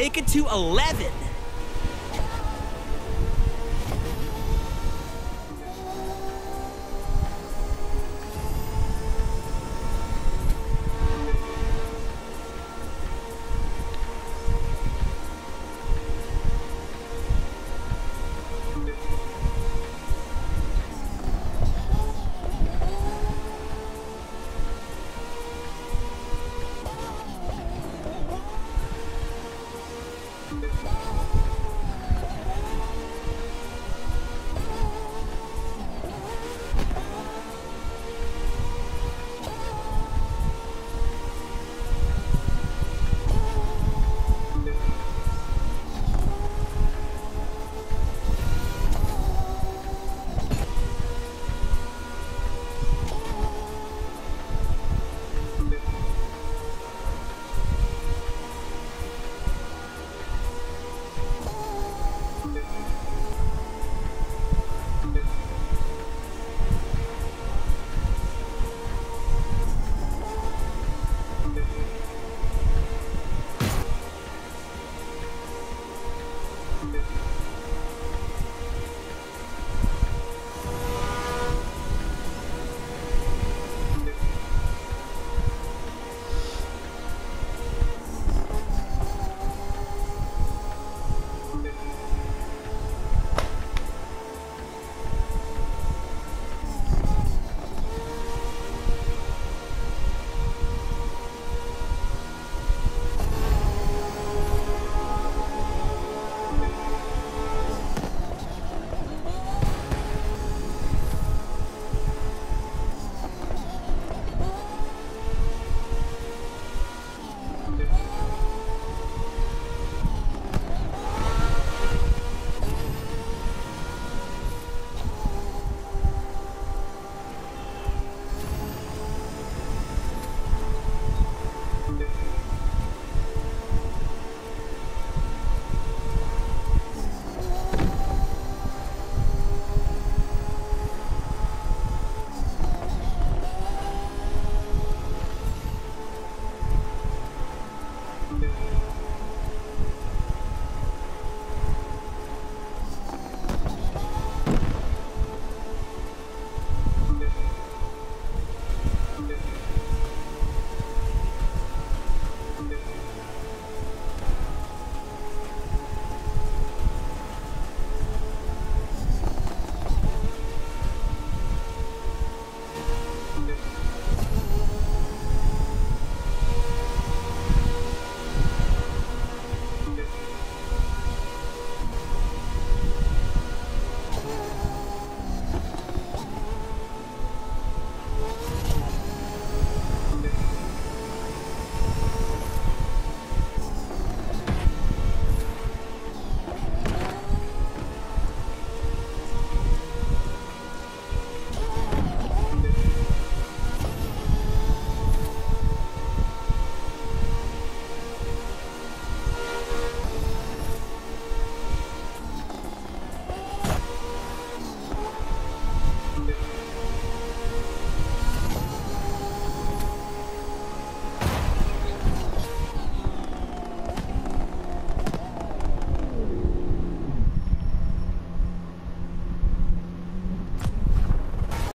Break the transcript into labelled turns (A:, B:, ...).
A: take it to 11.